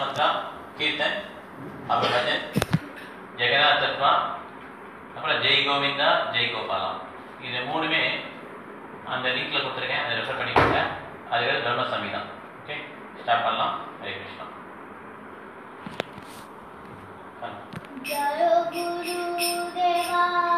नामक कीर्तन अब जगन्नाथ तत्व अपने जय गोविंद जय गोपाल इन मूड में अंदर लिंक ले कुत्र गए रेफर பண்ணி கொடுங்க அது வேற தர்ம சமீதம் ஓகே ஸ்டார்ட் பண்ணலாம் ஹரி கிருஷ்ணா जय गुरुदेवा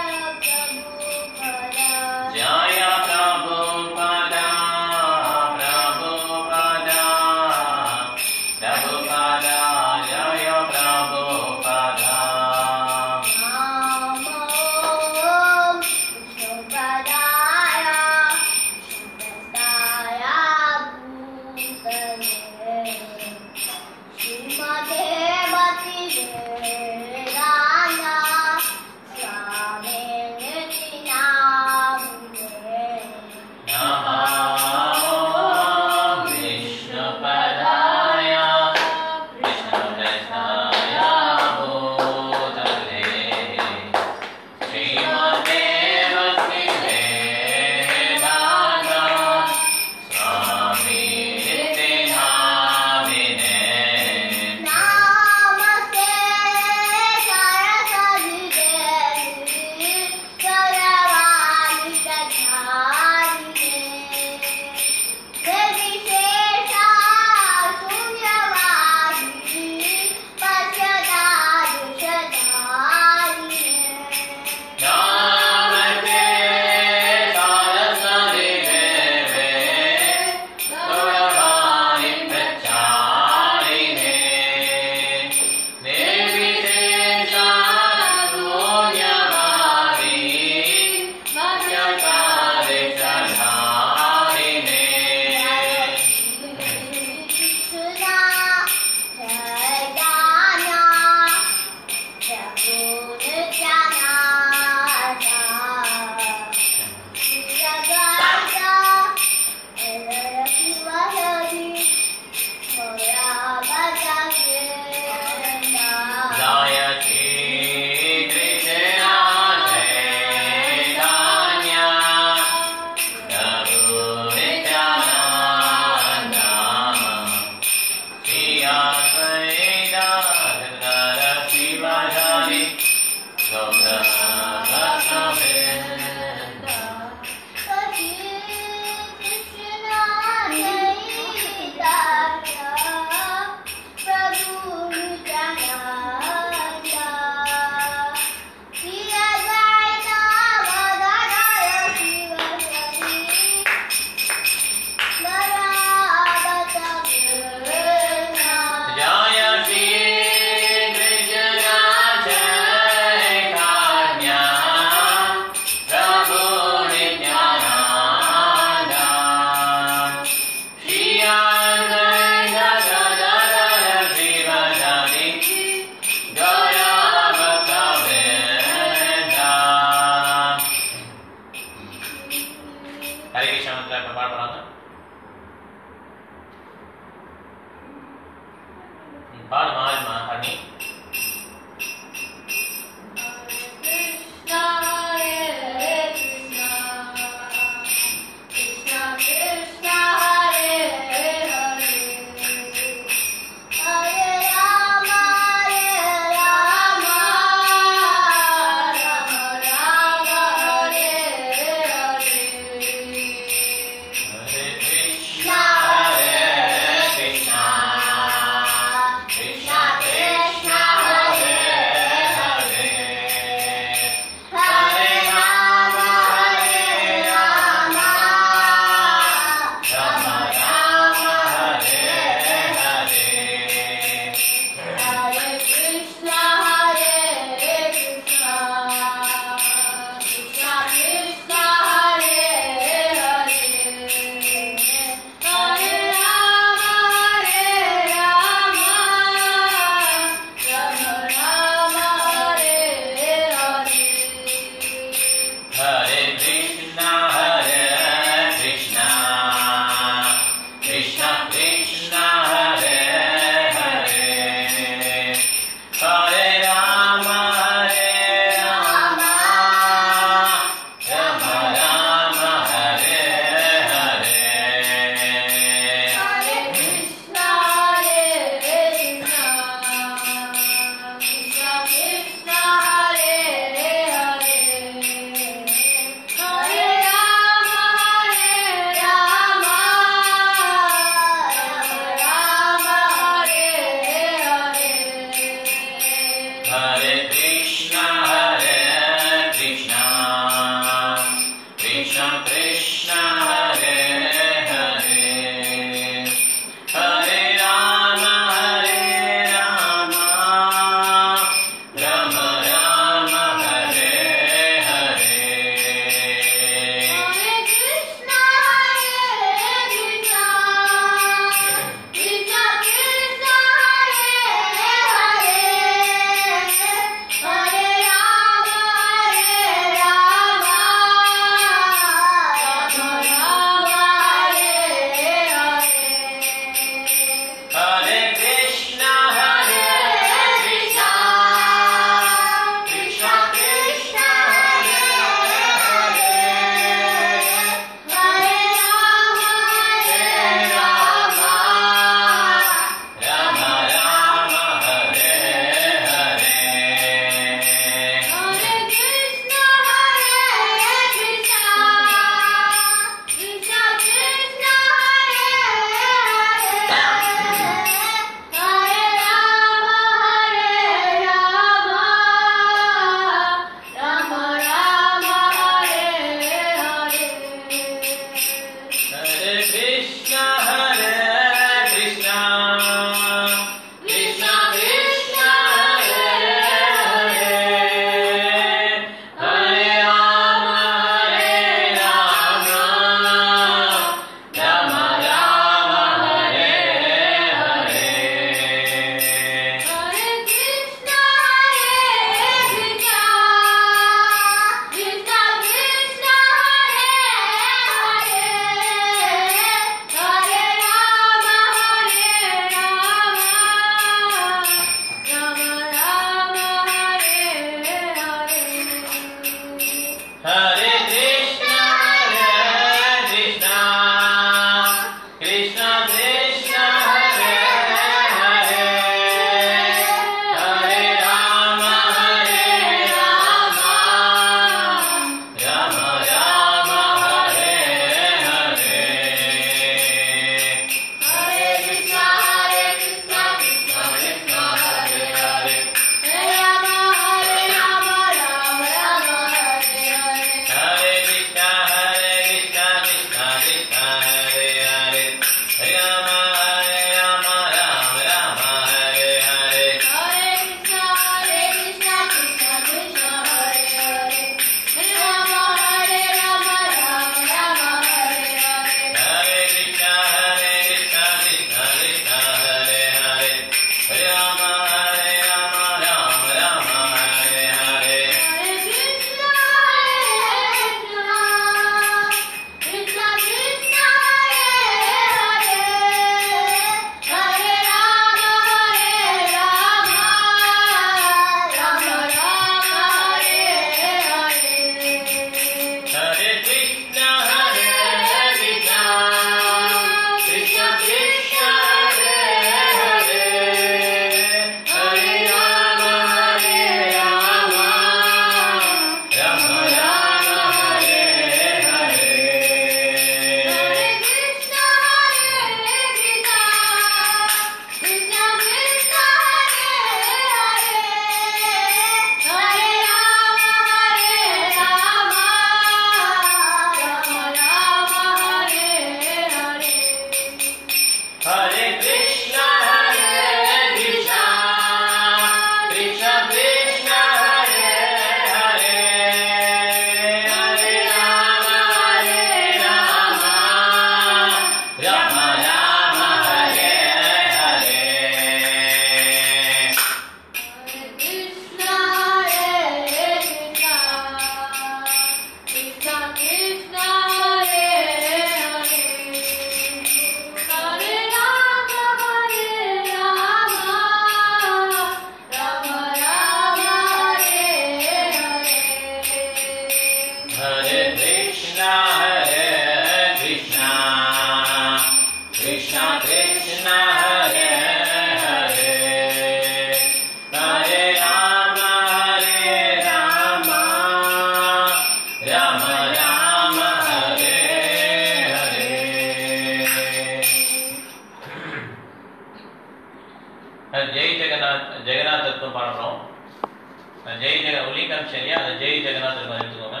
உள்ளீட்டம் இல்லையா அந்த ஜெய் ஜெகநாத் மாதிரி எடுத்துக்கோங்க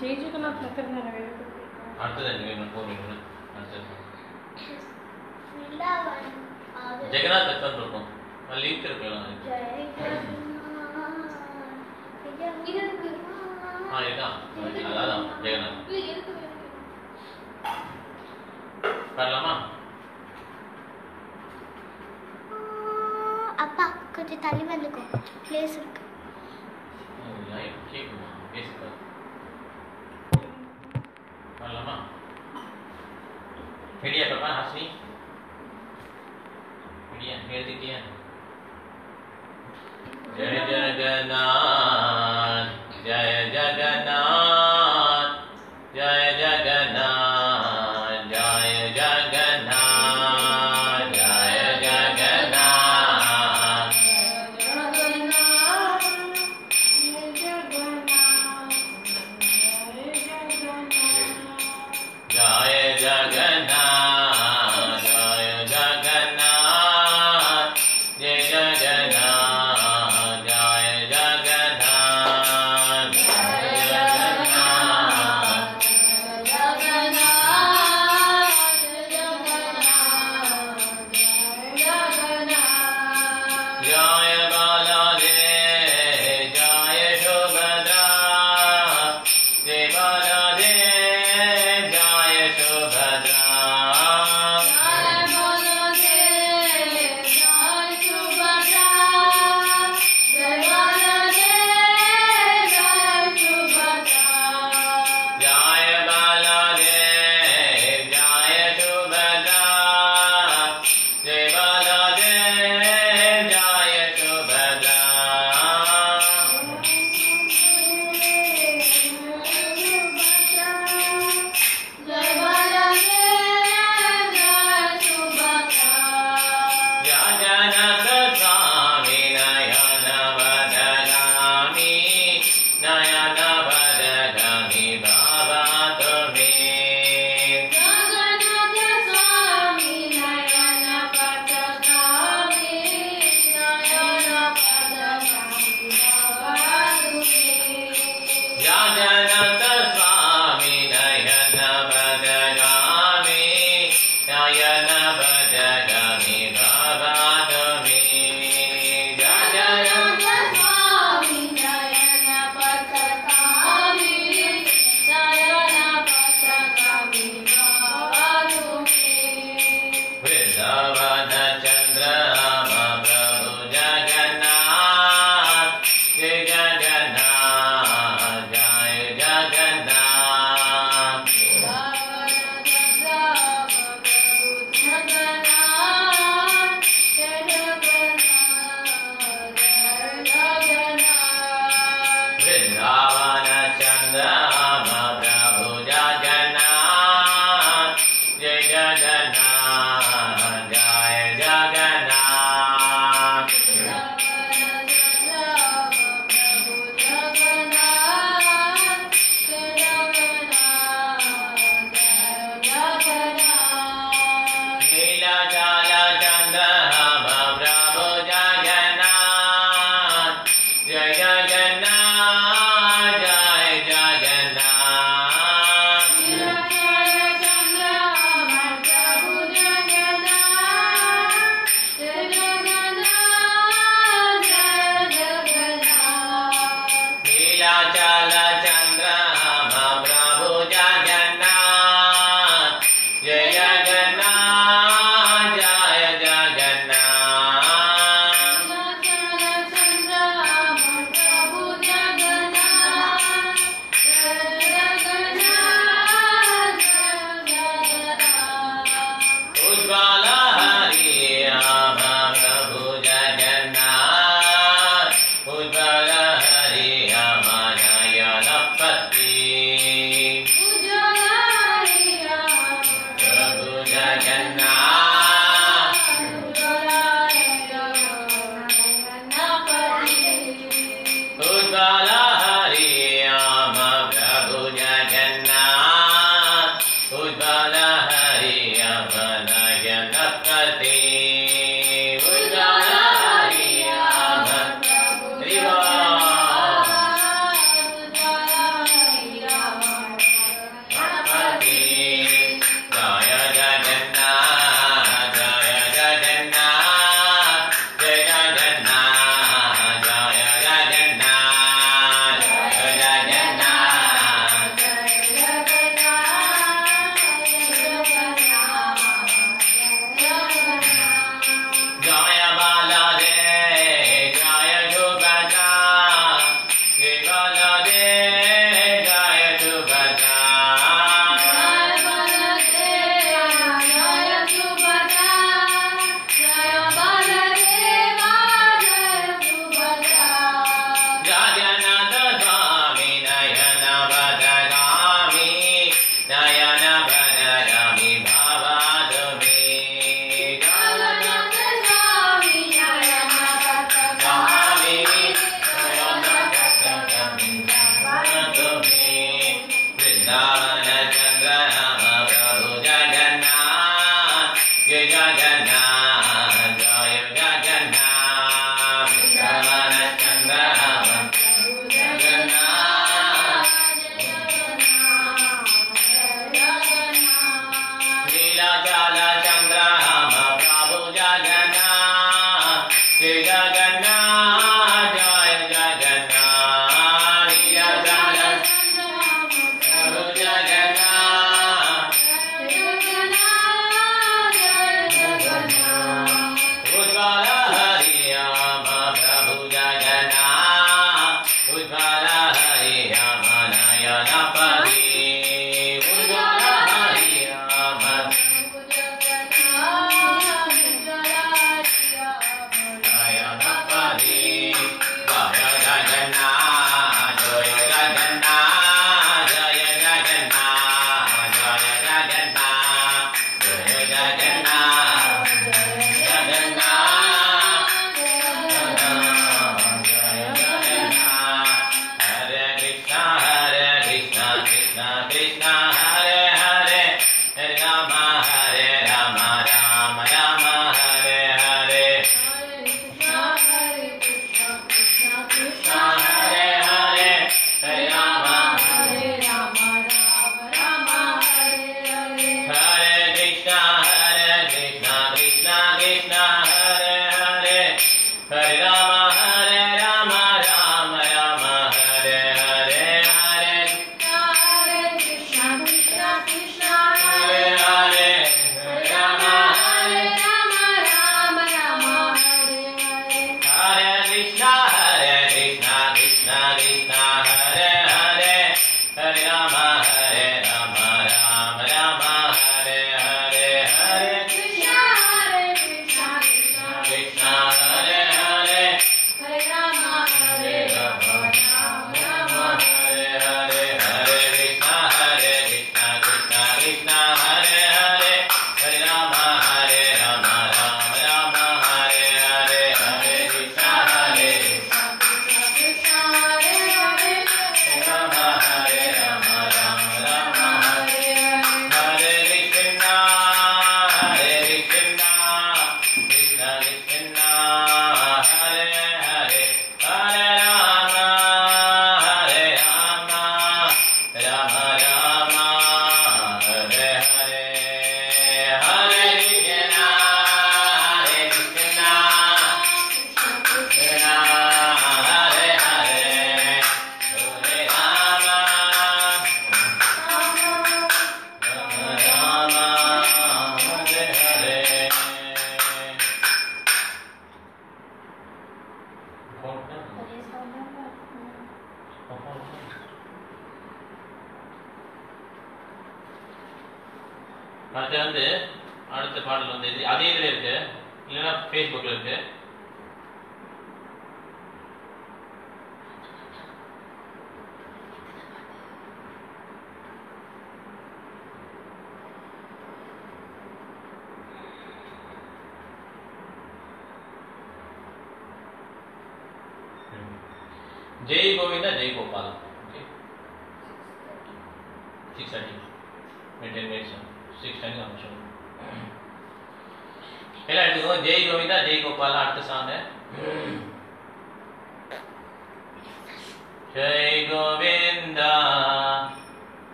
ஜெய் ஜெகநாத் அடுத்தது அஞ்சு வேணும் ஃபோர் வேணும் அடுத்தது ஜெகநாத் லெஃப்ட் இருக்கும் லீக் இருக்கலாம் ஆ இதான் அதான் ஜெகநாத் வரலாமா मुझे थाली में लिखो प्लेस मीडिया पापा हंसनी मीडिया मेरे दिया जय जगन्नाथ Jai Jagannath.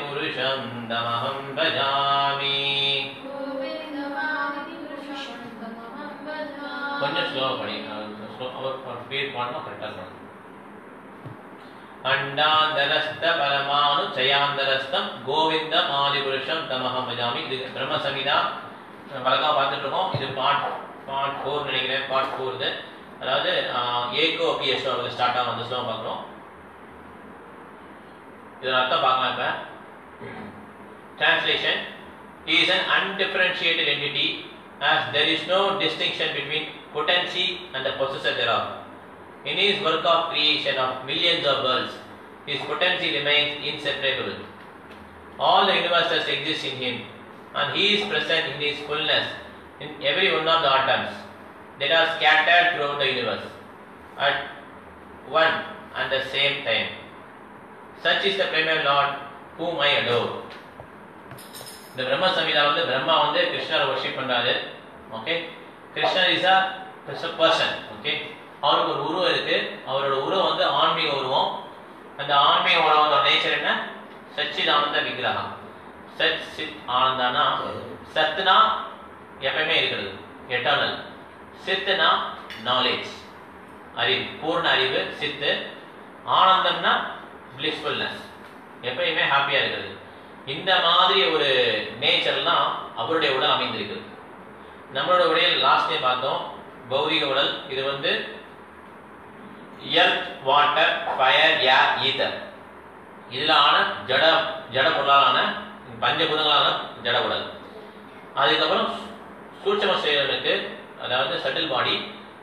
புருஷம் தமஹம் பஜாமி கொஞ்சம் ஸ்லோவா படிக்கலாம் ஸ்பீட் கரெக்டாக அண்டாந்தரஸ்த பரமானு ஜயாந்தரஸ்தம் கோவிந்தம் ஆதிபுருஷம் தமஹம் பஜாமி இது பிரம்ம சமிதா வழக்கமாக பார்த்துட்டு இருக்கோம் இது பார்ட் பார்ட் ஃபோர் நினைக்கிறேன். பார்ட் ஃபோர் இது. அதாவது ஏகோ பிஎஸ்ஓ ஸ்டார்ட் ஆகும் அந்த ஸ்லோகம் பார்க்குறோம். இதன் அர்த்தம் பார்க்கலாம் இப்போ Translation He is an undifferentiated entity as there is no distinction between potency and the possessor thereof. In his work of creation of millions of worlds, his potency remains inseparable. All the universes exist in him, and he is present in his fullness in every one of the atoms that are scattered throughout the universe at one and the same time. Such is the primeval Lord whom I adore. இந்த பிரம்ம சமீதா வந்து பிரம்மா வந்து கிருஷ்ணரை worship பண்றாரு. Okay கிருஷ்ணர் is a person okay அவருக்கு ஒரு உருவம் இருக்கு. அவரோட உருவம் வந்து ஆன்மீக உருவம். அந்த ஆன்மீக உருவத்தோட நேச்சர் என்ன? சச்சிதானந்த விக்கிரகம். சச் சித் ஆனந்தானா? சத்னா எப்பயுமே இருக்கிறது. எட்டர்னல் சித்துனா நாலேஜ் அறிவு. பூர்ண அறிவு சித்து. ஆனந்தம்னா பிளிஸ்ஃபுல்னஸ் எப்பயுமே ஹாப்பியாக இருக்கிறது. இந்த மாதிரி ஒரு நேச்சர்லாம் அவருடைய உடல் அமைந்திருக்குது நம்மளோட உடல் லாஸ்ட் டே பார்த்தோம் பௌதிக உடல். இது வந்து earth water fire air ether இதில் ஆன ஜட ஜட பொருளாலான பஞ்சபூதங்களான ஜட உடல். அதுக்கப்புறம் சூட்சம செயலுக்கு அதாவது சட்டில் பாடி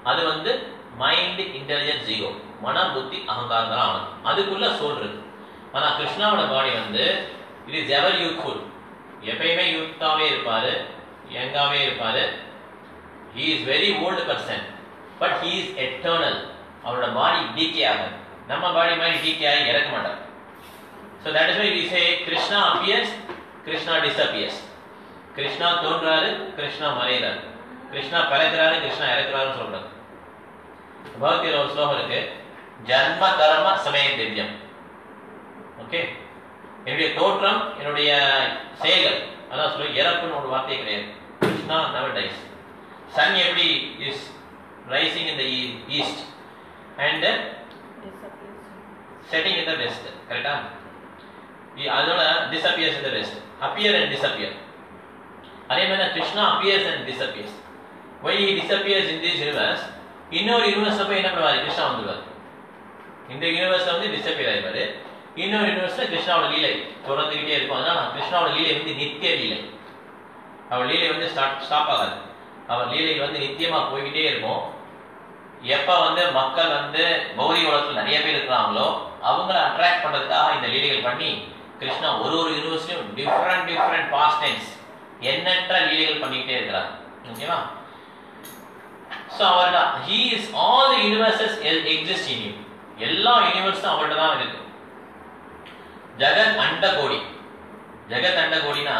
அது வந்து மைண்ட் இன்டெலிஜென்ஸ் ஈகோ மன புத்தி அகங்காரங்கள் ஆனது. அதுக்குள்ள சோல் இருக்கு. ஆனா கிருஷ்ணாவோட பாடி வந்து இட் இஸ் எவர் யூத்ஃபுல் எப்பயுமே யூத்தாவே இருப்பாரு யங்காவே இருப்பாரு. He is very old person but he is eternal அவரோட பாடி டீகே ஆகும் நம்ம பாடி மாதிரி டீகே ஆகி இறக்க மாட்டார். So that is why we say Krishna appears Krishna disappears Krishna தோன்றாரு Krishna மறைகிறாரு. கிருஷ்ணா பிறக்கிறாரு கிருஷ்ணா இறக்குறாருன்னு சொல்றாரு பகவத்கீதை ஒரு ஸ்லோகம் இருக்கு. ஜன்ம கர்ம சமய திவ்யம் ஓகே என்னுடைய தோற்றம் என்னுடைய செயல்கள். அதான் சொல்லி இறப்புன்னு ஒரு வார்த்தையே கிடையாது. கிருஷ்ணா நெவர் டைஸ் சன் எப்படி is rising in the east and setting in the west கரெக்டா அதனால disappears in the west appear and disappear அதே மாதிரி Krishna appears and disappears why he disappears in this universe இன்னொரு யூனிவர்ஸ்ல போய் என்ன பண்ணுவார்? கிருஷ்ணா வந்துருவாரு. இந்த யூனிவர்ஸ்ல வந்து டிஸ்அப்பியர் ஆயிடுவாரு. இன்னொரு யூனிவர்ஸ்ல கிருஷ்ணாவோட லீலை தொடர்ந்துகிட்டே இருக்கும். அதனால கிருஷ்ணாவோட லீலை வந்து நித்திய லீலை. அவர் லீலை வந்து ஸ்டார்ட் ஸ்டாப் ஆகாது. அவர் லீலை வந்து நித்தியமா போய்கிட்டே இருக்கும். எப்ப வந்து மக்கள் வந்து பௌதிக உலகத்தில் நிறைய பேர் இருக்கிறாங்களோ அவங்கள அட்ராக்ட் பண்றதுக்காக இந்த லீலைகள் பண்ணி கிருஷ்ணா ஒரு ஒரு யூனிவர்ஸ்லயும் டிஃப்ரெண்ட் டிஃப்ரெண்ட் பாஸ்ட் டைம்ஸ் எண்ணற்ற லீலைகள் பண்ணிக்கிட்டே இருக்கிறார். ஓகேவா? So our he is all the universes exist in you எல்லா யூனிவர்ஸும் அவர்கிட்ட தான் இருக்கு. ஜெகத் அண்ட கோடி. ஜெகத் அண்ட கோடினா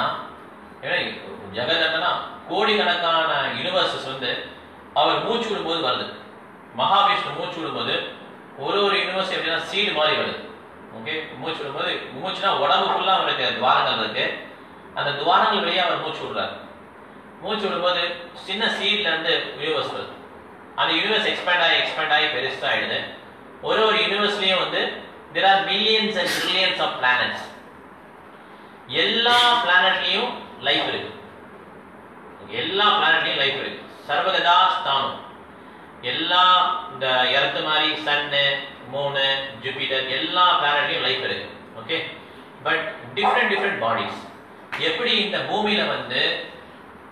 ஜெகத் அண்டனா கோடிக்கணக்கான யூனிவர்சஸ் வந்து அவர் மூச்சு விடும்போது வருது. மகாவிஷ்ணு மூச்சு விடும்போது ஒரு ஒரு யூனிவர்ஸ் எப்படின்னா சீடு மாதிரி வருது. ஓகே மூச்சு விடும்போது மூச்சுனா உடம்பு ஃபுல்லா அவருக்கு துவாரங்கள் இருக்கு. அந்த துவாரங்கள் வழியா அவர் மூச்சு விடுறாரு. மூச்சு விடும்போது சின்ன சீட்ல இருந்து யூனிவர்ஸ் வருது. அந்த யூனிவர்ஸ் எக்ஸ்பேண்ட் ஆகி எக்ஸ்பேண்ட் ஆகி பெருசாக ஆயிடுது. ஒரு ஒரு யூனிவர்ஸ்லயும் வந்து there are millions and trillions of planets எல்லா பிளானட்லயும் லைஃப் இருக்கு. எல்லா பிளானட்லயும் லைஃப் இருக்கு. சர்வகதா ஸ்தானம். எல்லா இந்த இரத்து மாதிரி சன்னு மூணு ஜூபிட்டர் எல்லா பிளானட்லயும் லைஃப் இருக்கு. Okay but different different bodies எப்படி இந்த பூமியில வந்து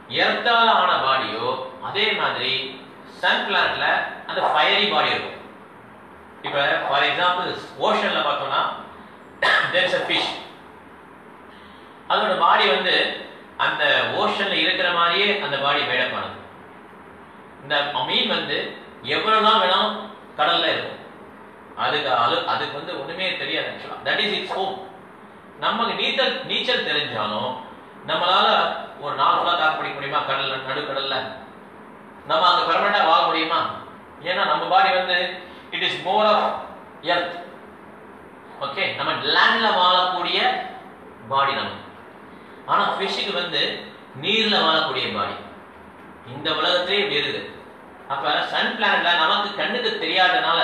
எர்த்தால ஆன பாடியோ அதே மாதிரி சன் பிளானட்ல அந்த ஃபயரி பாடி இருக்கும். இப்ப ஃபார் எக்ஸாம்பிள் ஓஷன்ல பார்த்தோம்னா தேர்ஸ் அ a அதோட பாடி வந்து அந்த ஓஷன்ல இருக்கிற மாதிரியே அந்த பாடி மேடப் ஆனது. இந்த மீன் வந்து எவ்வளவு நாள் வேணாலும் கடல்ல இருக்கும். அதுக்கு அழு அதுக்கு வந்து ஒண்ணுமே தெரியாது தட் இஸ் இட்ஸ் ஹோம் நமக்கு நீச்சல் நீச்சல் தெரிஞ்சாலும் நம்மளால ஒரு நாள் ஃபுல்லாக தாக்கு பிடிக்க முடியுமா? கடல்ல நடுக்கடல்ல. நம்ம அங்க பெர்மனண்டா வாழ முடியுமா? ஏன்னா நம்ம பாடி வந்து it is more of earth okay நம்ம லேண்ட்ல வாழக்கூடிய பாடி நமக்கு ஆனா ஃபிஷ்ஷுக்கு வந்து நீர்ல வாழக்கூடிய பாடி இந்த உலகத்திலே இப்படி இருக்கு அப்ப சன் பிளானட்ல நமக்கு கண்ணுக்கு தெரியாதனால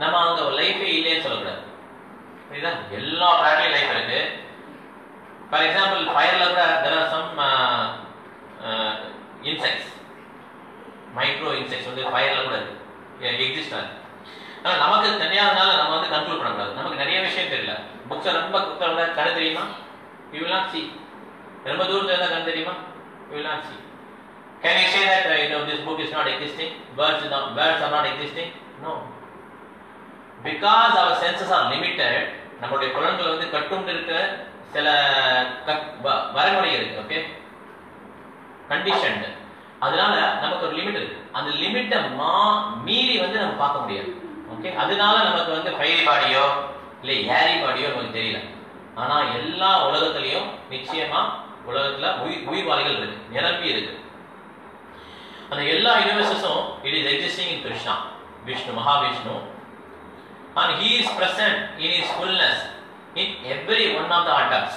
நம்ம அந்த லைஃபே இல்லைன்னு சொல்லக்கூடாது. புரியுதா? எல்லா பிளானட்லயும் லைஃப் இருக்கு. ஃபார் எக்ஸாம்பிள் ஃபயர்ல கூட there are some insects micro insects வந்து ஃபயர்ல கூட இருக்கு. எக்ஸிஸ்ட் ஆகுது ஆனா நமக்கு தெரியாதனால நம்ம வந்து கண்ட்ரோல் பண்ணக்கூடாது நமக்கு நிறைய விஷயம் தெரியல. புக்ஸை ரொம்ப குத்தவங்க கண் தெரியுமா? You will not see. ரொம்ப தூரத்துல இருந்தா கண் தெரியுமா? You will not see. Can you say that uh, you know this book is not existing? Words, not, words are not existing? No. Because our senses are limited, நம்மளுடைய புலன்கள் வந்து கட்டுண்டு இருக்கிற சில வ- வரைமுறை இருக்கு ஓகே கண்டிஷன்டு அதனால நமக்கு ஒரு லிமிட் இருக்கு. அந்த லிமிட்டை மா மீறி வந்து நம்ம பார்க்க முடியாது. ஓகே அதனால நமக்கு வந்து ஃபைரி பாடியோ இல்லை ஏரி பாடியோ நமக்கு தெரியல. ஆனா எல்லா உலகத்திலையும் நிச்சயமா உலகத்துல உயிர் உயிர்வாளிகள் இருக்கு. நிரம்பி இருக்கு. அந்த எல்லா யூனிவர்சஸும் it is existing in Krishna Vishnu Mahavishnu and he is present in his fullness in every one of the atoms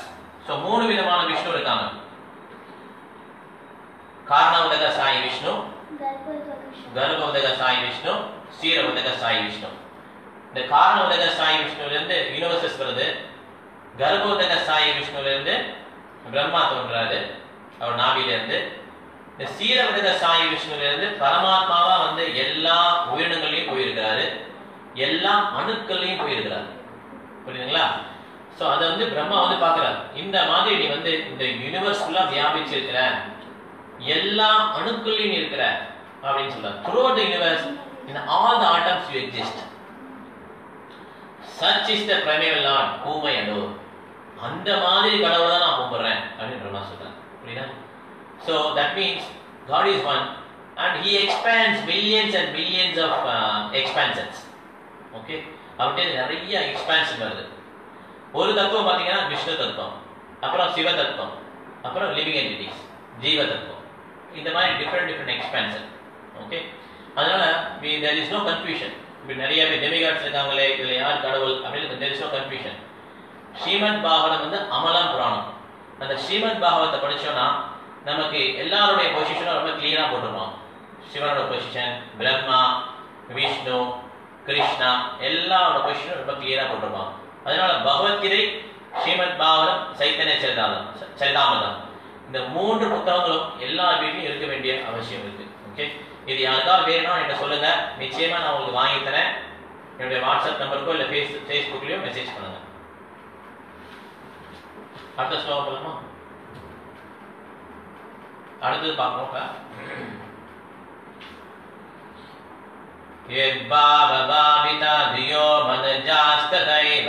so மூணு விதமான விஷ்ணு இருக்காங்க. காரண உலக சாயி விஷ்ணு கர்ப்போதக சாய் விஷ்ணு ஸ்ரீரபதக சாய் விஷ்ணு. இந்த காரணோதக சாய் விஷ்ணுல இருந்து யூனிவர்சஸ் வருது. கர்ப்போதக சாய் விஷ்ணுல இருந்து பிரம்மா தோன்றாரு அவர் நாவிலேருந்து. இந்த சீரபதக சாய் விஷ்ணுல இருந்து பரமாத்மாவா வந்து எல்லா உயிரினங்களையும் போயிருக்கிறாரு. எல்லா அணுக்கள்லையும் போயிருக்கிறாரு. புரியுதுங்களா? சோ அதை வந்து பிரம்மா வந்து பார்க்குறாரு. இந்த மாதிரி நீ வந்து இந்த யூனிவர்ஸ் ஃபுல்லா வியாபிச்சிருக்கிற எல்லா அணுக்கள்லையும் இருக்கிற அப்படின்னு சொல்றாரு. Through the universe in all the atoms you exist. Such is the primeval lord whom I adore. அந்த மாதிரி கடவுளை தான் நான் கும்பிடுறேன் அப்படின்னு பிரம்மா சொல்றாரு. புரியுதா? So that means God is one and he expands millions and millions of uh, okay அப்படியே நிறைய எக்ஸ்பான்ஷன் வருது. ஒரு தத்துவம் பார்த்தீங்கன்னா விஷ்ணு தத்துவம் அப்புறம் சிவ தத்துவம் அப்புறம் லிவிங் என்டிட்டிஸ் ஜீவ தத்துவம். இந்த மாதிரி டிஃப்ரெண்ட் டிஃப்ரெண்ட் எக்ஸ்பான்ஷன் ஓகே அதனால தேர் இஸ் நோ கன்ஃபியூஷன் இப்படி நிறைய பேர் டெமிகாட்ஸ் இருக்காங்களே இதில் யார் கடவுள் அப்படின்னு there is no confusion Srimad Bhagavatam வந்து அமலாம் புராணம். அந்த ஸ்ரீமத் பாகவத்தை படிச்சோம்னா நமக்கு எல்லாருடைய பொசிஷனும் ரொம்ப கிளியரா போட்டுருவோம் சிவனோட பொசிஷன் பிரம்மா விஷ்ணு கிருஷ்ணா எல்லாரோட பொசிஷனும் ரொம்ப கிளியரா போட்டிருப்பான். அதனால பகவத்கீதை ஸ்ரீமத் பாகவதம் சைத்தன்ய சரிதாமம் சரிதாமதம். இந்த மூன்று புத்தகங்களும் எல்லா வீட்லையும் இருக்க வேண்டிய அவசியம் இருக்கு. ஓகே இது யாருக்காவது வேணும்னா என்கிட்ட சொல்லுங்க நிச்சயமா நான் உங்களுக்கு வாங்கி தரேன் என்னுடைய வாட்ஸ்அப் நம்பருக்கோ இல்லை ஃபேஸ் ஃபேஸ்புக்லயோ மெசேஜ் பண்ணுங்க அடுத்த ஸ்லோகம் போலாமா அடுத்தது பார்ப்போம் இப்ப. यद्भावभाविता धियो मनजास्तदैव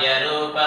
ज्यरूप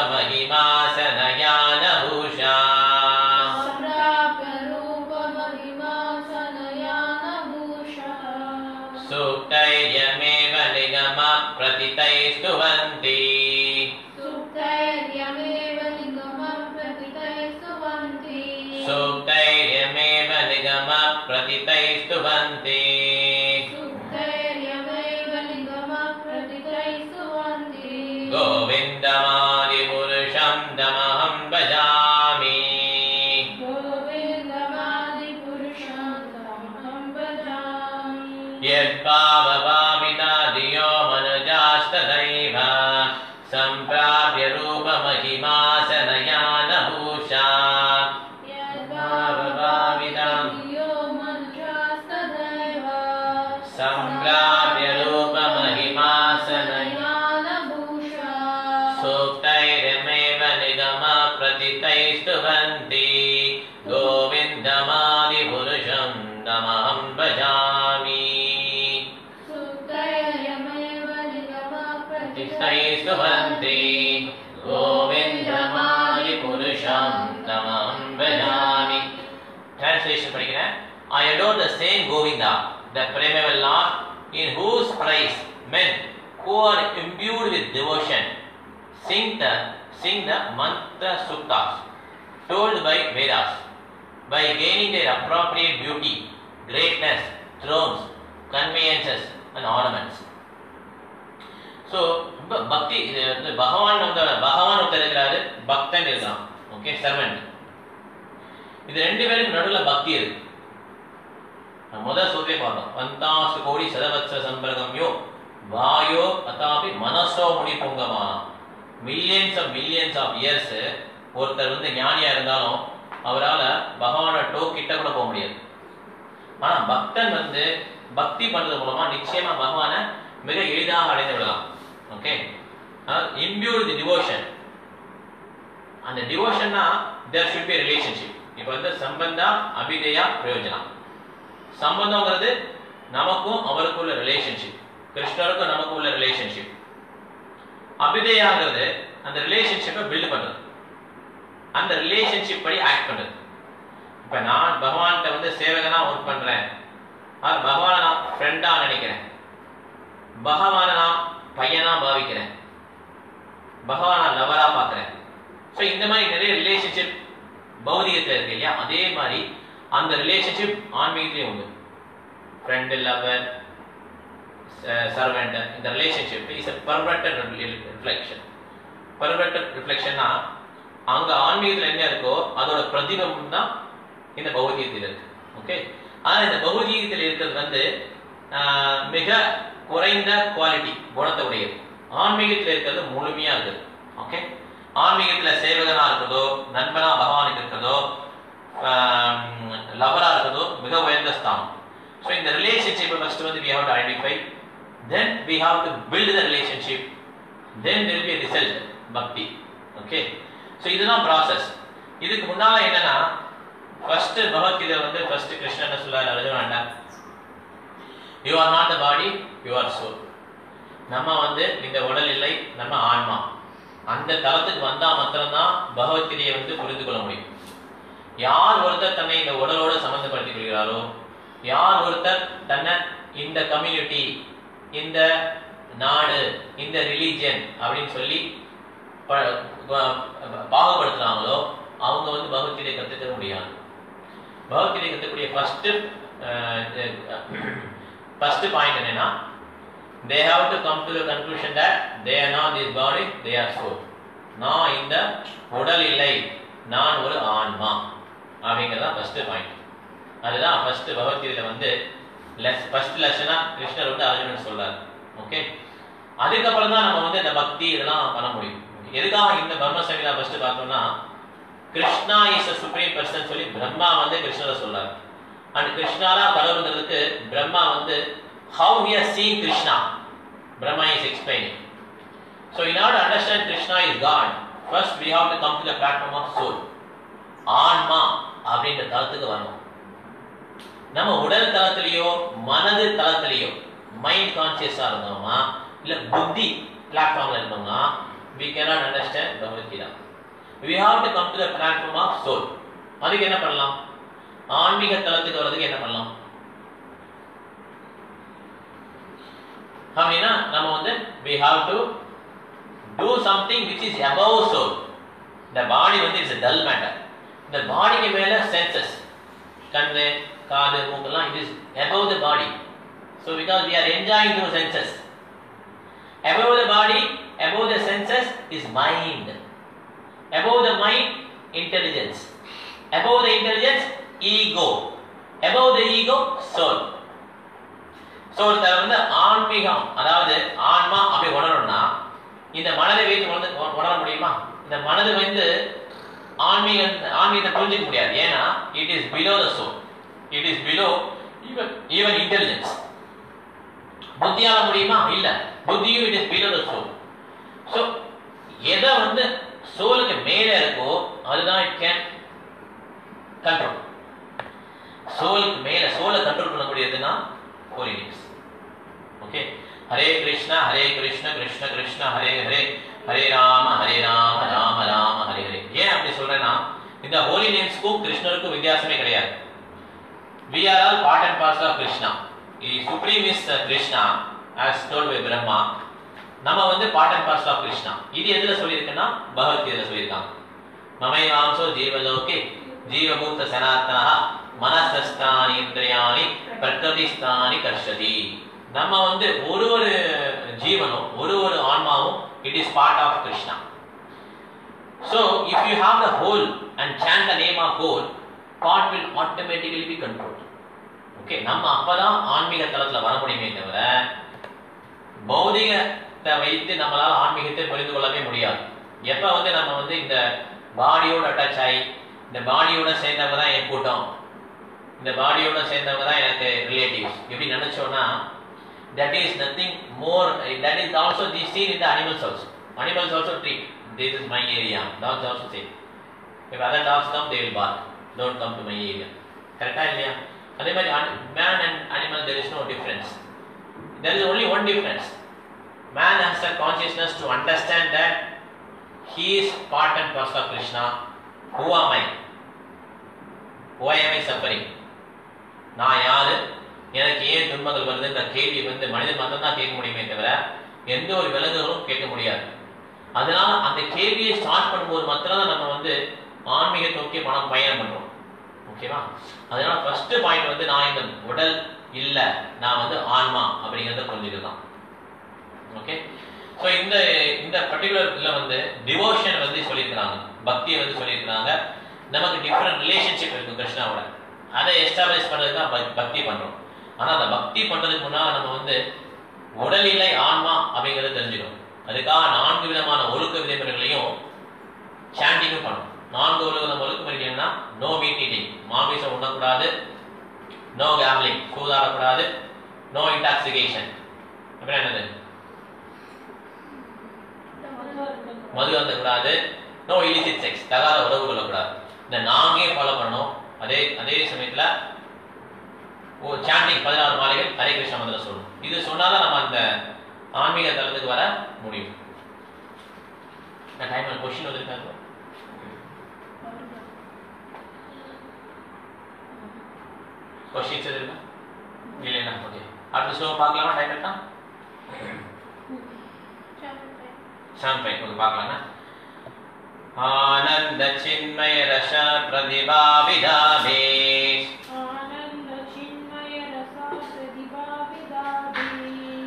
Govinda, Prema will not, in whose praise men who are imbued with devotion sing the sing the mantra suttas told by Vedas by gaining their appropriate beauty, greatness, thrones, conveyances, and ornaments. So ரொம்ப பக்தி இது வந்து பகவான் வந்து பகவான் ஒருத்தர் இருக்கிறாரு பக்தன் இருக்கான் ஓகே சர்வெண்ட் இது ரெண்டு பேருக்கு நடுவில் பக்தி இருக்கு முதல் சூத்திரே பார்த்தோம் பந்தாசு கோடி சதவத்ச சம்பரகம்யோ. வாயோ அதாபி மனசோ முனி பொங்கமானம் millions of millions of years ஒருத்தர் வந்து ஞானியா இருந்தாலும் அவரால் பகவானை டோ கிட்ட கூட போக முடியாது. ஆனா பக்தன் வந்து பக்தி பண்றது மூலமா நிச்சயமா பகவானை மிக எளிதாக அடைந்து விடலாம். ஓகே இம்பியூர் தி டிவோஷன் அந்த டிவோஷன்னா தேர் ஷுட் பி ரிலேஷன்ஷிப் இப்போ வந்து சம்பந்தா அபிதயா பிரயோஜனம். சம்பந்தங்கிறது நமக்கும் அவருக்கும் உள்ள ரிலேஷன்ஷிப் கிருஷ்ணருக்கும் நமக்கும் உள்ள ரிலேஷன்ஷிப் அபிதேயாங்கிறது அந்த ரிலேஷன்ஷிப்பை பில்ட் பண்றது. அந்த ரிலேஷன்ஷிப் படி ஆக்ட் பண்றது. இப்ப நான் பகவான்கிட்ட வந்து சேவகனா ஒர்க் பண்றேன். பகவான நான் ஃப்ரெண்டா நினைக்கிறேன். பகவான நான் பையனா பாவிக்கிறேன். பகவானை லவரா பாக்குறேன் ஸோ இந்த மாதிரி நிறைய ரிலேஷன்ஷிப் பௌதிகத்தில் இருக்கு இல்லையா? அதே மாதிரி அந்த ரிலேஷன்ஷிப் ஆன்மீகத்திலையும் உண்டு. ஃப்ரெண்டு லவர் சர்வெண்ட் இந்த relationship is a perverted reflection perverted ரிஃப்ளெக்ஷன்னா அங்க ஆன்மீகத்தில் என்ன இருக்கோ அதோட பிரதிபம் தான் இந்த பௌதீகத்தில் இருக்கு. ஓகே ஆனால் இந்த பௌதீகத்தில் இருக்கிறது வந்து மிக குறைந்த குவாலிட்டி குணத்தை உடையது ஆன்மீகத்தில் இருக்கிறது முழுமையாக இருக்குது. ஓகே ஆன்மீகத்தில் சேவகனாக இருக்கிறதோ நண்பனா பகவானுக்கு இருக்கிறதோ லவராக இருக்கிறதோ மிக உயர்ந்த ஸ்தானம். ஸோ இந்த ரிலேஷன்ஷிப்பை ஃபர்ஸ்ட் வந்து we have to identify then we have to build the relationship then will be result bhakti okay so இதுதான் ப்ராசஸ் இதுக்கு முன்னால் என்னன்னா ஃபர்ஸ்ட் பகவத்கீதை வந்து ஃபர்ஸ்ட் கிருஷ்ணன் சொல்றாரு? அர்ஜுனாண்டா you are not the body you are soul நம்ம வந்து இந்த உடல் இல்லை நம்ம ஆன்மா. அந்த தளத்துக்கு வந்தால் மாத்திரம்தான் பகவத்கீதையை வந்து புரிந்து கொள்ள முடியும். யார் ஒருத்தர் தன்னை இந்த உடலோடு சம்பந்தப்படுத்திக் கொள்கிறாரோ யார் ஒருத்தர் தன்னை இந்த கம்யூனிட்டி இந்த நாடு இந்த ரிலீஜியன் அப்படின்னு சொல்லி ப- பாகுபடுத்துறாங்களோ அவங்க வந்து பகவத்கீதை கத்துக்க முடியாது. பகவத்கீதை கற்றுக்கூடிய ஃபர்ஸ்ட் ஃபர்ஸ்ட் பாயிண்ட் என்னன்னா they have to come to the conclusion that they are not this body they are soul நான் இந்த உடல் இல்லை நான் ஒரு ஆன்மா. அப்படிங்கிறது தான் ஃபர்ஸ்ட் பாயிண்ட் அதுதான் ஃபர்ஸ்ட் பகவத்கீதையில வந்து லெஸ் ஃபர்ஸ்ட் லெசனா கிருஷ்ணர் வந்து அர்ஜுனன் சொல்றாரு. ஓகே அதுக்கப்புறம் தான் நம்ம வந்து இந்த பக்தி இதெல்லாம் பண்ண முடியும். எதுக்காக இந்த பிரம்ம சங்கீதா ஃபர்ஸ்ட் பார்த்தோம்னா Krishna is a supreme person சொல்லி பிரம்மா வந்து கிருஷ்ணரை சொல்றாரு. அண்ட் கிருஷ்ணாரா கடவுள்ங்கிறதுக்கு பிரம்மா வந்து how he see Krishna? Brahma is explaining so in order understand Krishna is God first we have to come to the platform of soul ஆன்மா. அப்படின்ற தளத்துக்கு வரணும். நம்ம உடல் தளத்திலேயோ மனது தளத்திலேயோ மைண்ட் கான்சியஸா இருந்தோமா இல்ல புத்தி பிளாட்ஃபார்ம்ல இருந்தோம்னா we cannot understand Bhagavad Gita we we to to come the platform of soul அதுக்கு என்ன பண்ணலாம்? ஆன்மீக தளத்துக்கு வர்றதுக்கு என்ன பண்ணலாம்? அப்படின்னா நம்ம வந்து we have to do something which is above soul இந்த பாடி வந்து இட்ஸ் டல் மேட்டர் இந்த பாடிக்கு மேலே சென்சஸ் கண்ணு காது மூக்கெல்லாம் it is above the body so because we are enjoying those senses above the body above the senses is mind above the mind intelligence above the intelligence ego above the ego soul soul தர வந்து ஆன்மீகம் அதாவது ஆன்மா அப்படி உணரணும்னா இந்த மனதை வைத்து உணர முடியுமா இந்த மனது வந்து ஆன்மீக ஆன்மீகத்தை புரிஞ்சிக்க முடியாது. ஏன்னா it is below the soul it is below even even intelligence புத்தியால முடியுமா? இல்ல. புத்தியும் it is below the soul so எதை வந்து சோலுக்கு மேலே இருக்கோ அதுதான் இட் கேன் கண்ட்ரோல் சோலுக்கு மேலே சோலை கண்ட்ரோல் பண்ணக்கூடியதுன்னா ஹோலி ஓகே ஹரே கிருஷ்ணா ஹரே கிருஷ்ண கிருஷ்ண கிருஷ்ண ஹரே ஹரே ஹரே ராம ஹரே ராம ராம ராம ஹரே ஹரே. ஏன் அப்படி சொல்றேன்னா இந்த ஹோலி நேம்ஸ்க்கும் கிருஷ்ணருக்கும் வித்தியாசமே கிடையாது. We are all part and parcel of Krishna E supreme Krishna as told as Brahma நம்ம வந்து part and parcel of Krishna இது எதுல சொல்லியிருக்குன்னா பகவத்கீதையில சொல்லியிருக்காங்க. மமை மாம்சோ ஜீவலோகே ஜீவபூத்த சனாத்தனா மனசஸ்தானி இந்திரியாணி பிரகிருதிஸ்தானி கர்ஷதி. நம்ம வந்து ஒரு ஒரு ஜீவனும் ஒரு ஒரு ஆன்மாவும் it is part of Krishna So, if you have the whole and chant the name of whole, part will automatically be controlled. Okay நம்ம அப்பதான் ஆன்மீக தளத்துல வர முடியுமே தவிர பௌதிகத்தை வைத்து நம்மளால் ஆன்மீகத்தை புரிந்து கொள்ளவே முடியாது எப்ப வந்து நம்ம வந்து இந்த பாடியோட அட்டாச் ஆகி இந்த பாடியோட சேர்ந்தவங்க தான் என் கூட்டம் இந்த பாடியோட சேர்ந்தவங்க தான் எனக்கு ரிலேட்டிவ்ஸ் எப்படி நினைச்சோம்னா That is nothing more that is also the scene in the animals also animals also treat this is my area dogs also say if other dogs come they will bark don't come to my area கரெக்டா இல்லையா அதே மாதிரி man and animal there is no difference there is only one difference man has a consciousness to understand that he is part and parcel of Krishna. Who am I? Why am I suffering? நான் யாரு எனக்கு ஏன் துன்பங்கள் வருது? இந்த கேள்வி வந்து மனிதன் மட்டும் தான் கேட்க முடியுமே தவிர எந்த ஒரு விலங்குகளும் கேட்க முடியாது. அதனால அந்த கேள்வியை ஸ்டார்ட் பண்ணும்போது மாத்திரம் தான் நம்ம வந்து ஆன்மீக நோக்கி மனம் பயணம் பண்றோம். ஓகேவா அதனால ஃபர்ஸ்ட் பாயிண்ட் வந்து நான் இந்த உடல் இல்ல நான் வந்து ஆன்மா அப்படிங்கறத புரிஞ்சுக்கலாம் ஓகே ஸோ இந்த இந்த பர்டிகுலர் இதில் வந்து டிவோஷன் வந்து சொல்லியிருக்கிறாங்க. பக்தியை வந்து சொல்லியிருக்கிறாங்க. நமக்கு டிஃப்ரெண்ட் ரிலேஷன்ஷிப் இருக்கும் கிருஷ்ணாவோட. அதை எஸ்டாப்ளிஷ் பண்ணுறது தான் பக்தி பண்ணுறோம் ஆனா அந்த பக்தி பண்றதுக்கு முன்னால் நம்ம வந்து உடலிலை ஆன்மா அப்படிங்கறத தெரிஞ்சுக்கணும் அதுக்காக நான்கு விதமான ஒழுக்க விதிமுறைகளையும் சாண்டிங்கும் பண்ணணும் நான்கு ஒழுக்க ஒழுக்க முறைகள்னா நோ மீட் ஈட்டிங் மாமிசம் உண்ணக்கூடாது நோ கேம்லிங் கூதாடக்கூடாது நோ இன்டாக்சிகேஷன் அப்புறம் என்னது? மது கூடாது நோ இலிசிட் செக்ஸ் தகாத உறவு கொள்ளக்கூடாது இந்த நாங்கே ஃபாலோ பண்ணணும். அதே அதே சமயத்தில் ஓ சாண்டிங் பதினாறு மாலைகள் ஹரே கிருஷ்ண மந்திரம் சொல்லணும் இது சொன்னாதான் நம்ம அந்த ஆன்மீக தளத்துக்கு வர முடியும். டைம் கொஸ்டின் வந்திருக்காங்க. கொஸ்டின்ஸ் எது இருக்கா இல்லைண்ணா ஓகே அடுத்த ஷோ பார்க்கலாமா? டைம் இருக்கா? செவன் ஃபைவ் ஓகே பார்க்கலாம்னா ஆனந்த சின்மய ரச பிரதிபா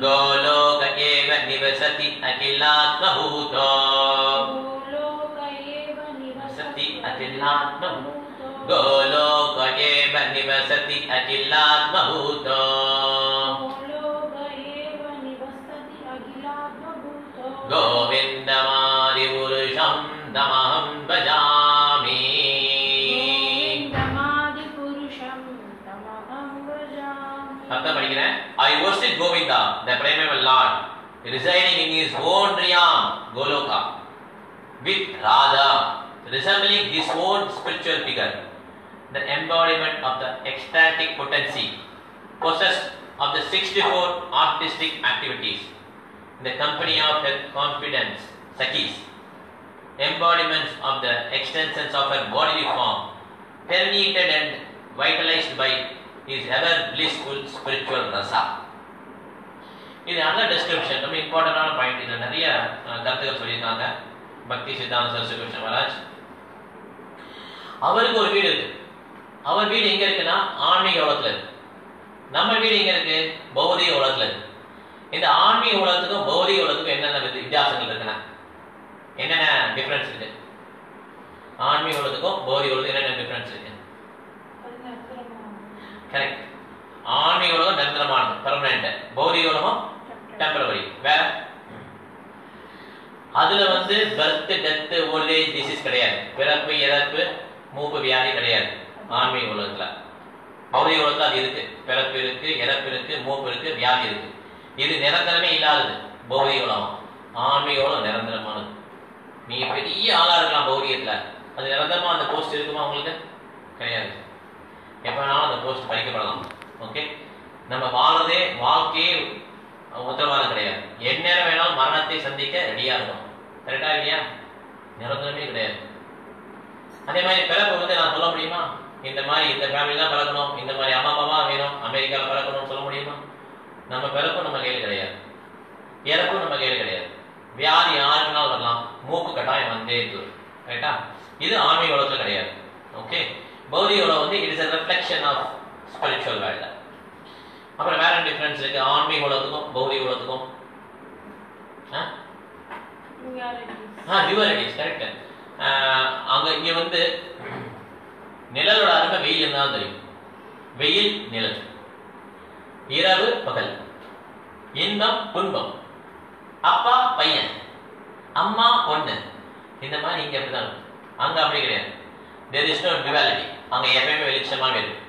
गोलोक एव निवसति अखिलात्मभूतो। गोलोक निवसति निवसति अखिलात्मभूतो। गोलोक एव निवसति अखिलात्मभूतो। Golok The primeval Lord, residing in his own realm, Goloka, with Radha, resembling his own spiritual figure, the embodiment of the ecstatic potency possessed of the 64 artistic activities. In the company of her confidence, Sakis, embodiments of the extensions of her bodily form, permeated and vitalized by his ever blissful spiritual rasa. இது நல்ல description ரொம்ப இம்பார்ட்டண்டான point இதில் நிறைய கருத்துக்கள் சொல்லியிருக்காங்க. பக்தி சித்தாந்த சரஸ்வதி கிருஷ்ண மகாராஜ். அவருக்கு ஒரு வீடு இருக்கு. அவர் வீடு எங்க இருக்குன்னா ஆன்மீக உலகத்துல இருக்கு. நம்ம வீடு எங்க இருக்கு? பௌதிக உலகத்துல இருக்கு. இந்த ஆன்மீக உலகத்துக்கும் பௌதிக உலகத்துக்கும் என்னென்ன வித்தி- வித்தியாசங்கள் இருக்குன்னா என்னென்ன டிஃபரன்ஸ் இருக்கு? ஆன்மீக உலகத்துக்கும் பௌதிக உலகத்துக்கும் என்னென்ன டிஃபரன்ஸ் இருக்கு? கரெக்ட் ஆன்மீக உலகம் நிரந்தரமானது பர்மனெண்ட் பௌதிக உலகம் டெம்பரவரி வேற? அதுல வந்து பர்த் டெத் ஓல்டேஜ் டிசீஸ் கிடையாது. பிறப்பு இறப்பு மூப்பு வியாதி கிடையாது. ஆன்மீக உலகத்துல. பௌதிக உலகத்துல அது இருக்கு. பிறப்பு இருக்கு இறப்பு இருக்கு மூப்பு இருக்கு வியாதி இருக்கு. இது நிரந்தரமே இல்லாதது. பௌதிக உலகம். ஆன்மீக உலகம் நிரந்தரமானது. நீங்க பெரிய ஆளா இருக்கலாம் பௌதிகத்துல. அது நிரந்தரமா அந்த போஸ்ட் இருக்குமா உங்களுக்கு? கிடையாது. எப்ப வேணாலும் அந்த போஸ்ட் பறிக்கப்படலாம் ஓகே நம்ம வாழதே வாழ்க்கையே உத்தரவாதம் கிடையாது. எந்நேரம் வேணாலும் மரணத்தை சந்திக்க ரெடியா இருக்கும் கரெக்டா இல்லையா? நிரந்தரமே கிடையாது. அதே மாதிரி பிறப்பு வந்து நான் சொல்ல முடியுமா? இந்த மாதிரி இந்த ஃபேமிலி தான் பிறக்கணும். இந்த மாதிரி அம்மா அப்பாவா வேணும். அமெரிக்காவில் பிறக்கணும்னு சொல்ல முடியுமா? நம்ம பிறப்பும் நம்ம கையில் கிடையாது. இறப்பும் நம்ம கையில் கிடையாது. வியாதி யாருக்குனாலும் வரலாம். மூக்கு கட்டாயம் வந்தே இருக்கு கரெக்டா இது ஆன்மீக உலகத்தில் கிடையாது. ஓகே பௌதிக உலகம் வந்து it is a reflection of spiritual world அப்புறம் வேற டிஃபரன்ஸ் இருக்கு? ஆன்மீக உலகத்துக்கும் பௌதிக உலகத்துக்கும்? ஆ? டியூவாலிட்டிஸ் கரெக்ட் அங்க இங்க வந்து நிழலோட அருமை வெயில் இருந்தாலும் தெரியும். வெயில் நிழல். இரவு பகல். இன்பம் துன்பம் அப்பா பையன். அம்மா பொண்ணு. இந்த மாதிரி இங்க அப்படிதான். அங்க அப்படி கிடையாது. There is no duality. அங்க எப்பயுமே வெளிச்சமாக இருக்கு.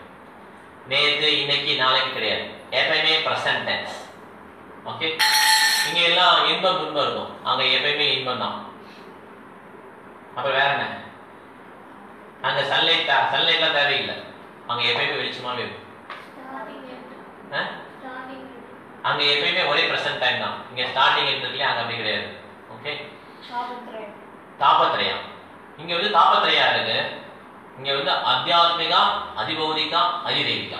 நேத்து இன்னைக்கு நாளைக்கு கிடையாது. எப்பயுமே பிரசன்ட் டென்ஸ் ஓகே இங்க எல்லாம் இன்பம் துன்பம் இருக்கும். அங்க எப்பயுமே இன்பம் தான். அப்புறம் வேற என்ன? அங்க சன்லைட் சன்லைட்லாம் தேவையில்லை. அங்க எப்பயுமே வெளிச்சமாவே இருக்கும்? அங்க எப்பயுமே ஒரே பிரசன்ட் டைம் தான். இங்க ஸ்டார்டிங் இருக்குல்லையா அங்க அப்படி கிடையாது. ஓகே தாபத்திரயம் இங்க வந்து தாபத்திரயா இருக்கு. இங்க வந்து அத்தியாத்மிகா அதிபௌதிகா அதிதெய்விகா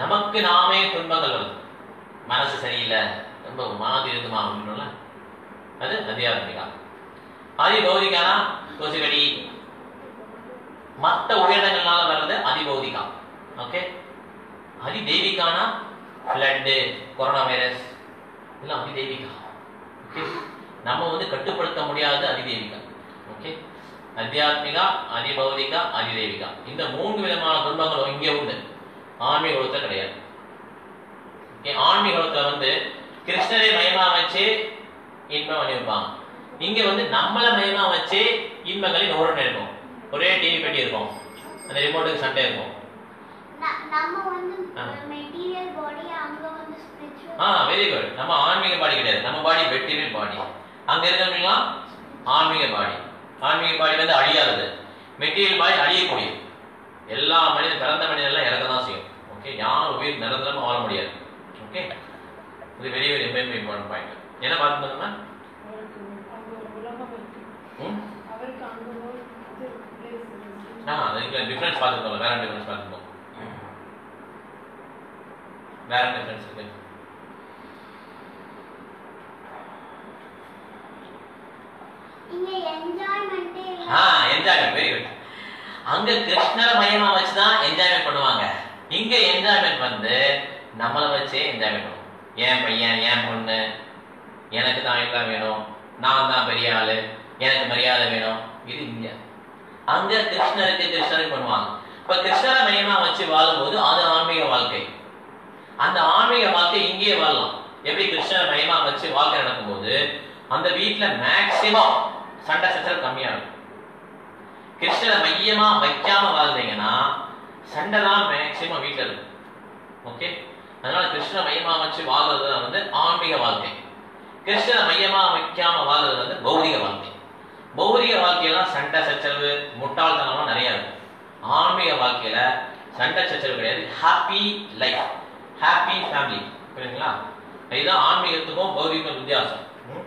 நமக்கு நாமே துன்பங்கள் வருது. மனசு சரியில்லை. ரொம்ப ஒரு மாதிரி இருக்குமா அது அத்தியாத்மிகா அதிபௌதிகானா? கொசுகடி மற்ற உயிரினங்கள்னால வர்றது அதிபௌதிகா. ஓகே அதிதெய்விகானா ஃப்ளட்டு கொரோனா வைரஸ் இதெல்லாம் அதிதெய்விகா ஓகே நம்ம வந்து கட்டுப்படுத்த முடியாத அதிதெய்விகா ஓகே அத்தியாத்மிகா அதிபௌதிகா அதிதெய்விகா இந்த மூன்று விதமான துன்பங்களும் இங்கே உண்டு. ஆன்மீக உலகத்துல கிடையாது. ஆன்மீக உலகத்துல வந்து கிருஷ்ணரை மயமா வச்சு இன்பம் அனுபவிப்பாங்க இங்க வந்து நம்மள மயமா வச்சு இன்பங்களை நோரம் இருக்கும் ஒரே டிவி பெட்டி இருக்கும். அந்த ரிமோட்டுக்கு சண்டை இருக்கும். ஆ. வெரி குட் நம்ம ஆன்மீக பாடி கிடையாது. நம்ம பாடி வெட்டிரியல் பாடி அங்க இருக்கிறவங்களாம் ஆன்மீக பாடி ஆன்மீக பாடி வந்து அழியாதது. மெட்டீரியல் பாடி அழியக்கூடியது. எல்லா மனிதன் பிறந்த மனிதன் எல்லாம் இறக்க தான் செய்யும். ஓகே யாரும் உயிர் நிரந்தரமா வாழ முடியாது. ஓகே இது very very very important point என்ன பார்த்து நம்ம அவருக்கு அங்க ஒரு உலகம் இருக்கு. ம்? அவருக்கு அங்க ஒரு இது place இருக்கு. ஆ அதுக்கு டிஃபரன்ஸ் பார்த்துக்கோங்க. வேற டிஃபரன்ஸ் பார்த்துக்கோங்க. வேற டிஃபரன்ஸ் இருக்கு? இங்க என்ஜாய்மெண்டே ஆ என்ஜாய்மெண்ட் வெரி குட் அங்க கிருஷ்ணரை மையமா வச்சு தான் என்ஜாய்மெண்ட் பண்ணுவாங்க. இங்க என்ஜாய்மெண்ட் வந்து நம்மளை வச்சே என்ஜாய்மெண்ட் பண்ணுவோம். என் பையன் என் பொண்ணு எனக்கு தான் எல்லாம் வேணும் நான் தான் பெரிய ஆளு எனக்கு மரியாதை வேணும். இது இங்க. அங்க கிருஷ்ணருக்கு கிருஷ்ணருக்கு பண்ணுவாங்க. இப்ப கிருஷ்ணரை மையமா வச்சு வாழும்போது அது ஆன்மீக வாழ்க்கை. அந்த ஆன்மீக வாழ்க்கை இங்கேயே வாழலாம். எப்படி கிருஷ்ணரை மையமா வச்சு வாழ்க்கை நடக்கும்போது அந்த வீட்டுல மேக்சிமம் சண்டை சச்சரவு கம்மியா இருக்கும். கிருஷ்ணரை மையமா வைக்காம வாழ்ந்தீங்கன்னா சண்டை தான் மேக்சிமம் வீட்டில் இருக்கும். ஓகே அதனால கிருஷ்ண மையமா வச்சு வாழ்றது வந்து ஆன்மீக வாழ்க்கை. கிருஷ்ணரை மையமா வைக்காம வாழ்றது வந்து பௌதிக வாழ்க்கை. பௌதிக வாழ்க்கையெல்லாம் சண்டை சச்சரவு முட்டாள்தனம்லாம் நிறைய இருக்கும் ஆன்மீக வாழ்க்கையில சண்டை சச்சரவு கிடையாது. ஹாப்பி லைஃப் ஹாப்பி ஃபேமிலி புரியுதுங்களா? இதுதான் ஆன்மீகத்துக்கும் பௌதிகத்துக்கும் வித்தியாசம். ம்?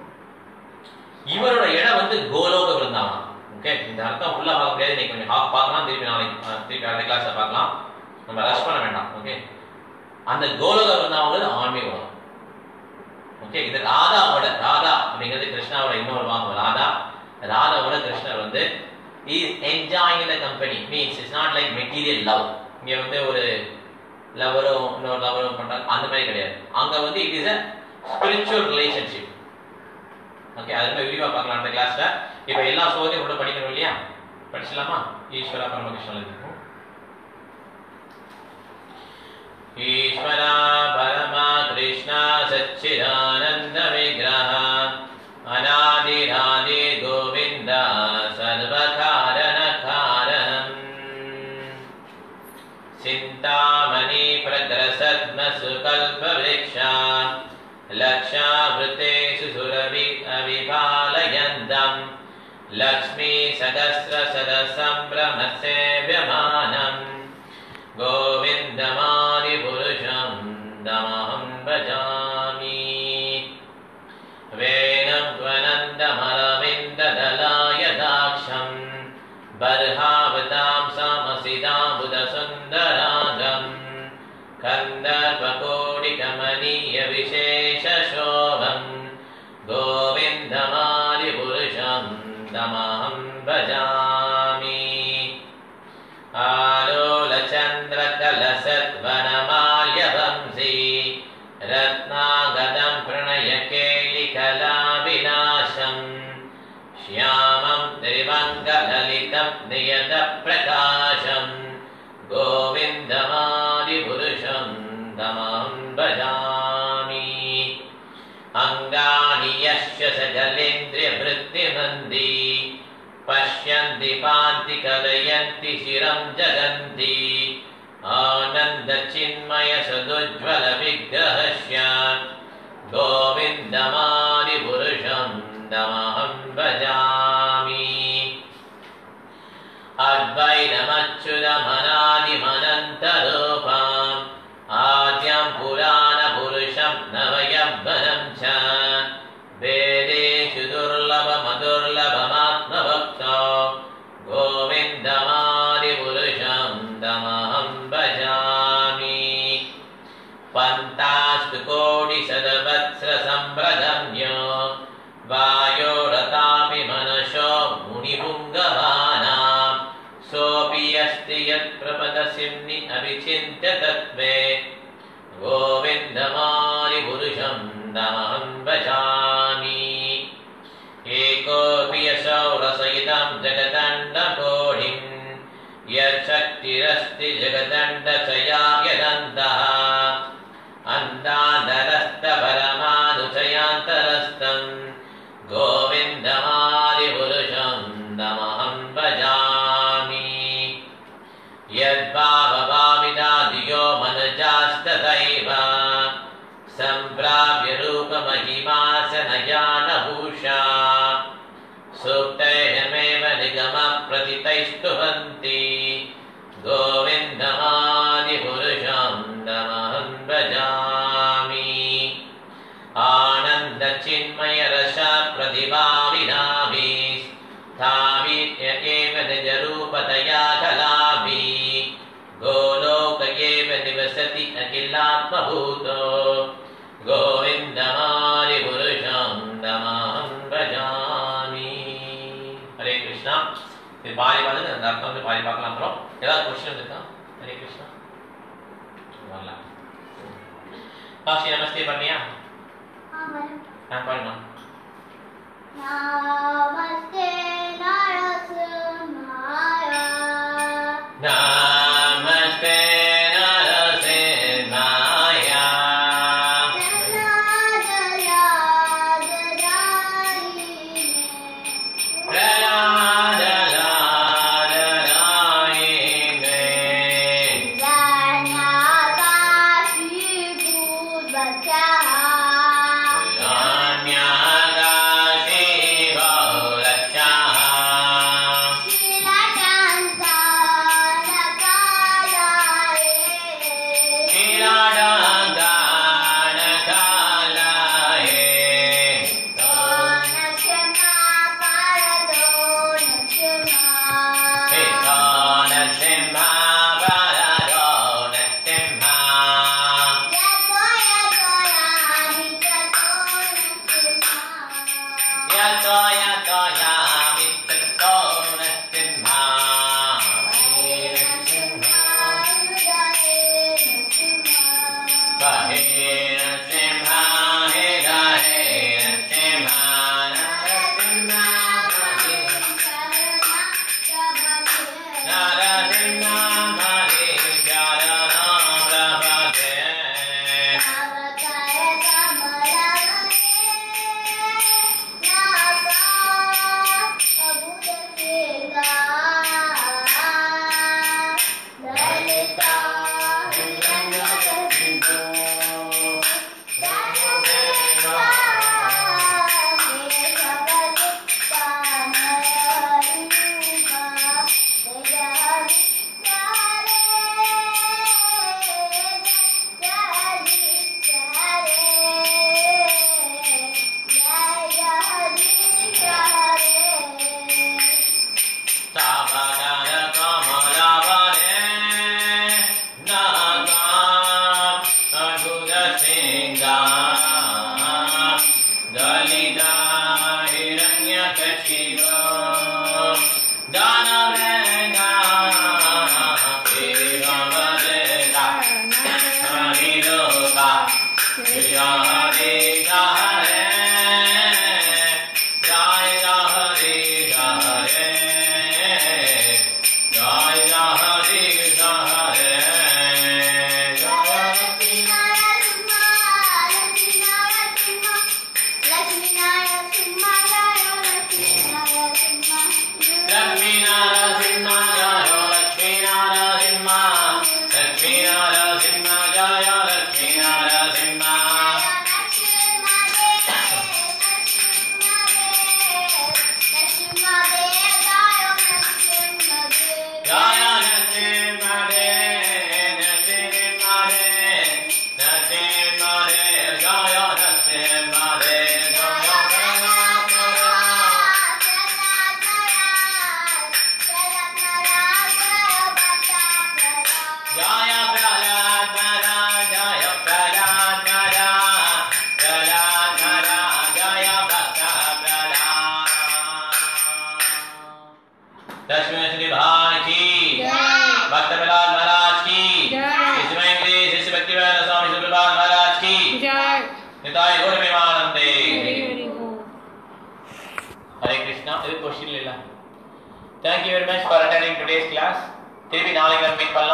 இவரோட இடம் வந்து கோலோக விருந்தாவனம் ஓகே இந்த அர்த்தம் உள்ள பார்க்க முடியாது. இன்னைக்கு கொஞ்சம் ஹாஃப் பார்க்கலாம் திருப்பி நாளைக்கு திருப்பி அடுத்த கிளாஸ்ல பார்க்கலாம். நம்ம ரஷ் பண்ண வேண்டாம் ஓகே அந்த கோலோக விருந்தாவனம் ஆன்மீக உலகம் ஓகே இது ராதாவோட ராதா அப்படிங்கிறது கிருஷ்ணாவோட இன்னொரு வாங்க ராதா. ராதாவோட கிருஷ்ணர் வந்து is enjoying the company means it's not like material love இங்க வந்து ஒரு லவரும் இன்னொரு லவரும் பண்றாங்க அந்த மாதிரி கிடையாது. அங்க வந்து it is a spiritual relationship okay அது ரொம்ப விரிவாக பார்க்கலாம் அந்த கிளாஸ்ல இப்போ எல்லா ஸ்லோகத்தையும் கூட படிக்கணும் இல்லையா? படிச்சலாமா ஈஸ்வர பரமகிருஷ்ணன் இருக்கும். ஈஸ்வரா பரமா கிருஷ்ணா சச்சிதானந்த விக்கிரஹ அநாதிராதி கோவிந்தா சர்வகாரண காரணம் சிந்தாமணி பிரதரசத்ம சுகல்ப விரக்ஷா लक्षावृतेषु सुरभि अविपालयन्तम् लक्ष्मी सहस्रसदसम्भ्रमसेव्यमानम् गोविन्दमादिपुरुषं दमहं भजामि वेणुध्वनन्दमरविन्ददलाय दाक्षम्। बर्हावतां गोविन्द मालिपुरुषन्द्र कलसद्वनमाय हंसी रत्नागतं प्रणय केलिकलाविनाशम् श्यामम् त्रिमङ्गलितं नियत गोविन्द जलेन्द्रियवृत्तिमन्दी पश्यन्ति पान्ति कलयन्ति शिरं जगन्ति। आनन्दचिन्मयसदुज्ज्वलविग्रहस्य गोविन्दमादिपुरुषं नमहं भजामि यत्प्रपदसिम्नि अविचिन्त्य तत्त्वे गोविन्दमादिपुरुषं नमहं भजामि एकोऽपि यसौ रसयितं जगदण्डकोढिं यच्छक्तिरस्ति जगदण्डचया यदन्तः रूपमहिमाचनया सम्प्राव्यरूपमहिमासनयानभूषा भूषा निगमप्रतितैस्तुवन्ति गोविन्दमादिपुरुषं नमहं भजामि। आनन्दचिन्मयरसप्रतिभा வந்து பாதி பார்க்கலாம் அப்புறம் ஏதாவது கொஸ்டின் இருக்கா? ஹரே கிருஷ்ணா வரல காசி நமஸ்தே பண்ணியா. நான் பண்ணலாம் நமஸ்தே be